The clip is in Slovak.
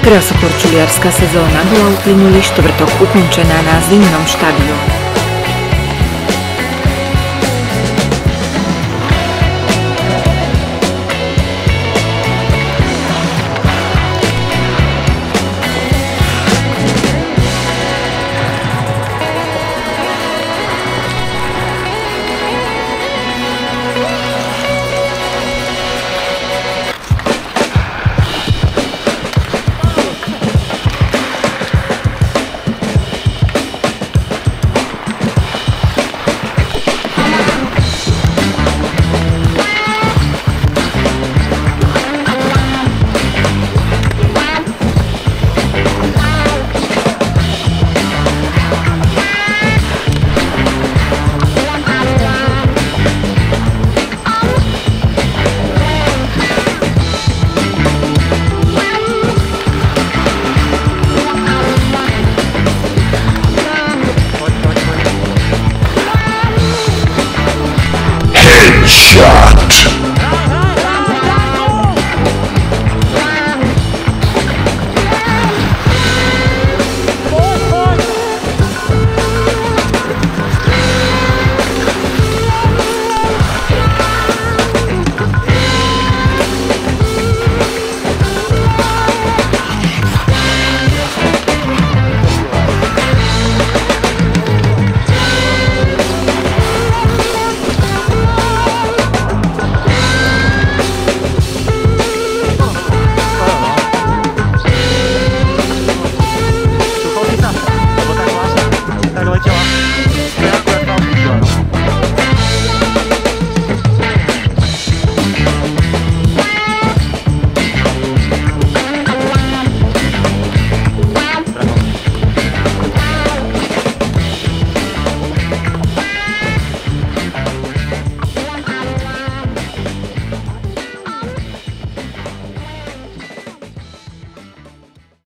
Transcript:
Krasokorčuliarská sezóna bola uplynulý štvrtok ukončená na zimnom štadióne.